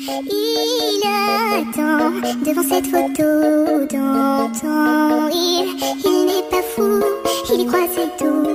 Il attend devant cette photo d'antan. Il, il n'est pas fou, il y croit c'est tout.